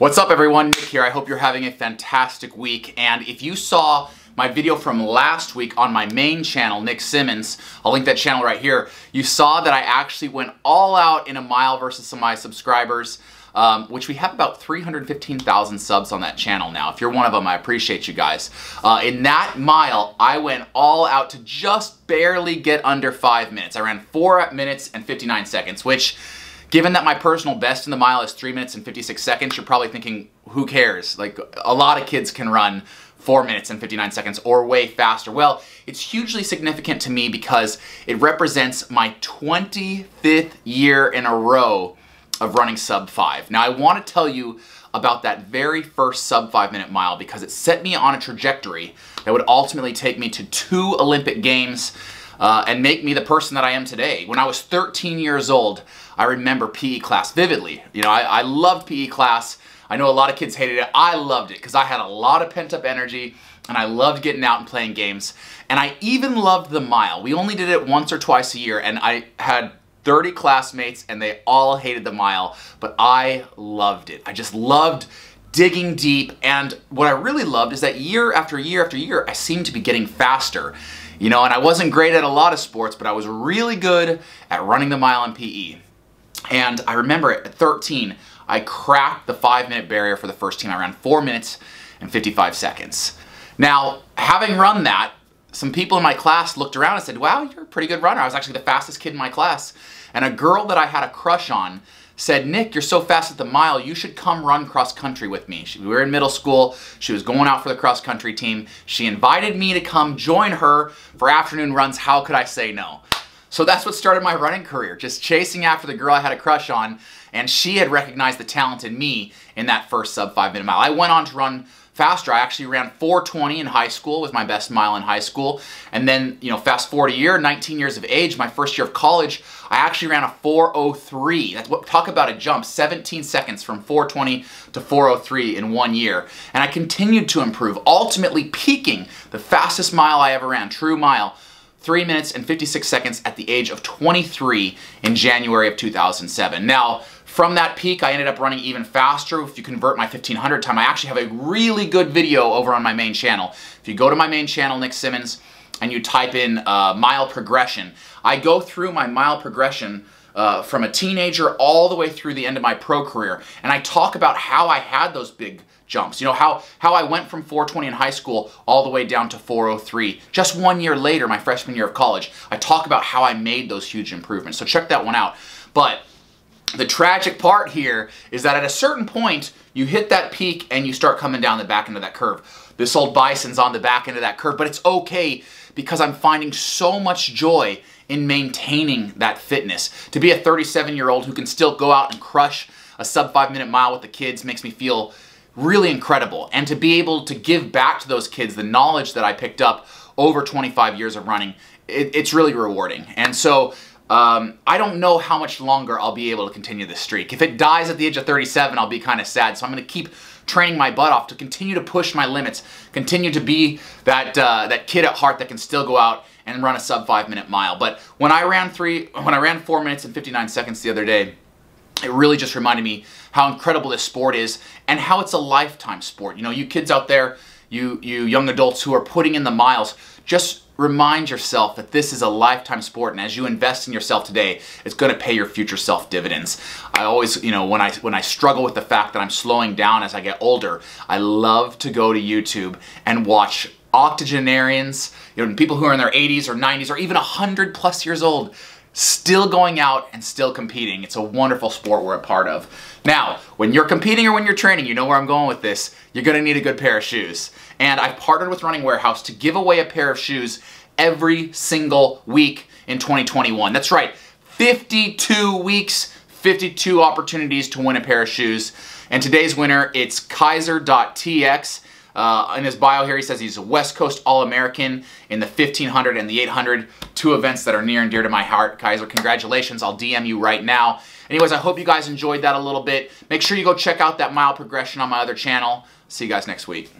What's up everyone, Nick here. I hope you're having a fantastic week. And if you saw my video from last week on my main channel, Nick Symmonds, I'll link that channel right here, you saw that I actually went all out in a mile versus some of my subscribers, um, which we have about 315,000 subs on that channel now. If you're one of them, I appreciate you guys. Uh, in that mile, I went all out to just barely get under five minutes. I ran four minutes and 59 seconds, which Given that my personal best in the mile is 3 minutes and 56 seconds, you're probably thinking, who cares? Like, a lot of kids can run 4 minutes and 59 seconds or way faster. Well, it's hugely significant to me because it represents my 25th year in a row of running sub 5. Now, I want to tell you about that very first sub 5 minute mile because it set me on a trajectory that would ultimately take me to two Olympic Games uh, and make me the person that I am today. When I was 13 years old, I remember PE class vividly. You know, I, I loved PE class. I know a lot of kids hated it. I loved it because I had a lot of pent up energy and I loved getting out and playing games. And I even loved the mile. We only did it once or twice a year and I had 30 classmates and they all hated the mile, but I loved it. I just loved digging deep and what I really loved is that year after year after year I seemed to be getting faster. You know, and I wasn't great at a lot of sports, but I was really good at running the mile in PE. And I remember at 13, I cracked the five minute barrier for the first time. I ran four minutes and 55 seconds. Now, having run that, some people in my class looked around and said, wow, you're a pretty good runner. I was actually the fastest kid in my class. And a girl that I had a crush on said, Nick, you're so fast at the mile, you should come run cross country with me. She, we were in middle school. She was going out for the cross country team. She invited me to come join her for afternoon runs. How could I say no? So that's what started my running career, just chasing after the girl I had a crush on, and she had recognized the talent in me in that first sub five minute mile. I went on to run faster. I actually ran 420 in high school, with my best mile in high school. And then, you know, fast forward a year, 19 years of age, my first year of college, I actually ran a 403. That's what, talk about a jump, 17 seconds from 420 to 403 in one year. And I continued to improve, ultimately peaking the fastest mile I ever ran, true mile, 3 minutes and 56 seconds at the age of 23 in January of 2007. Now, from that peak, I ended up running even faster. If you convert my 1500 time, I actually have a really good video over on my main channel. If you go to my main channel, Nick Symmonds, and you type in uh, mile progression, I go through my mile progression uh, from a teenager all the way through the end of my pro career. And I talk about how I had those big jumps. You know, how, how I went from 420 in high school all the way down to 403. Just one year later, my freshman year of college, I talk about how I made those huge improvements. So check that one out. But the tragic part here is that at a certain point, you hit that peak and you start coming down the back end of that curve. This old bison's on the back end of that curve, but it's okay because I'm finding so much joy in maintaining that fitness. To be a 37 year old who can still go out and crush a sub five minute mile with the kids makes me feel really incredible. And to be able to give back to those kids the knowledge that I picked up over 25 years of running, it, it's really rewarding. And so um, I don't know how much longer I'll be able to continue this streak. If it dies at the age of 37, I'll be kind of sad. So I'm going to keep training my butt off to continue to push my limits, continue to be that uh, that kid at heart that can still go out and run a sub five minute mile. But when I ran three, when I ran four minutes and 59 seconds the other day, it really just reminded me how incredible this sport is and how it's a lifetime sport. You know, you kids out there, you, you young adults who are putting in the miles, just remind yourself that this is a lifetime sport and as you invest in yourself today, it's going to pay your future self dividends. I always, you know, when I when I struggle with the fact that I'm slowing down as I get older, I love to go to YouTube and watch octogenarians, you know, people who are in their 80s or 90s or even 100 plus years old still going out and still competing. It's a wonderful sport we're a part of. Now, when you're competing or when you're training, you know where I'm going with this, you're gonna need a good pair of shoes. And I've partnered with Running Warehouse to give away a pair of shoes every single week in 2021. That's right, 52 weeks, 52 opportunities to win a pair of shoes. And today's winner, it's Kaiser.tx. Uh, in his bio here, he says he's a West Coast All-American in the 1500 and the 800, two events that are near and dear to my heart. Kaiser, congratulations. I'll DM you right now. Anyways, I hope you guys enjoyed that a little bit. Make sure you go check out that mile progression on my other channel. See you guys next week.